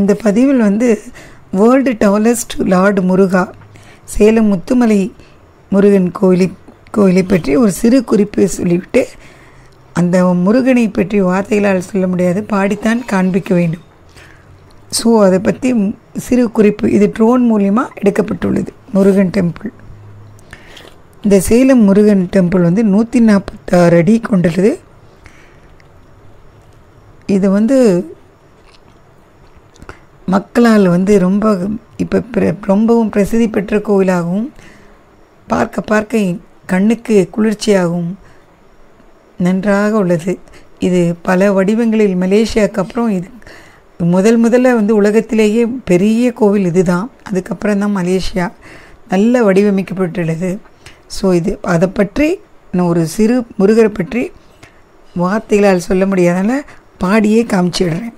இந்த பதிவில் வந்து world tallest lord Muruga Salem Muthumalai Murugan கோயிலை கோயிலை பற்றி ஒரு சிறு குறிப்பு சொல்லிவிட்டு அந்த முருகனை பற்றி வார்த்தைகளால் சொல்ல முடியாது பாடித்தான் காண்பிக்க வேண்டும். ஸோ அதை பற்றி சிறு குறிப்பு இது ட்ரோன் மூலியமாக எடுக்கப்பட்டுள்ளது முருகன் டெம்பிள் இந்த சேலம் முருகன் டெம்பிள் வந்து நூற்றி நாற்பத்தாறு அடி கொண்டுள்ளது. இது வந்து மக்களால் வந்து ரொம்ப இப்போ பிர- ரொம்பவும் பிரசித்தி பெற்ற கோவிலாகவும் பார்க்க பார்க்க கண்ணுக்கு குளிர்ச்சியாகவும் நன்றாக உள்ளது. இது பல வடிவங்களில் மலேசியாவுக்கு அப்புறம் இது முதல் முதல்ல வந்து உலகத்திலேயே பெரிய கோவில் இதுதான். அதுக்கப்புறம் தான் மலேசியா. நல்ல வடிவமைக்கப்பட்டுள்ளது. ஸோ இது அதை பற்றி நான் ஒரு சிறு முருகரை பற்றி வார்த்தைகளால் சொல்ல முடியாதனால பாடியே காமிச்சிடுறேன்.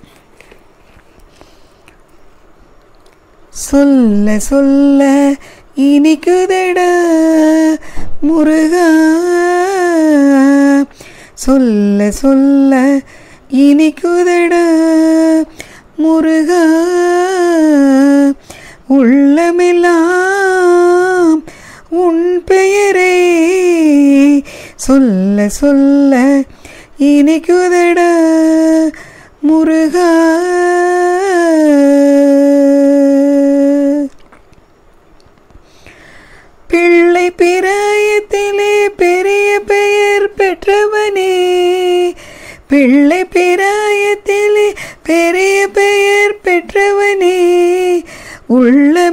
சொல்ல சொல்ல இனிக்குதடா முருகா. சொல்ல சொல்ல இனிக்குதடா முருகா. உள்ளமெல்லாம் உன் பெயரே. சொல்ல சொல்ல இனிக்குதடா முருகா. பிள்ளை பிராயத்திலே பெரிய பெயர் பெற்றவனே. பிள்ளை பிராயத்திலே பெரிய பெயர் பெற்றவனே. உள்ள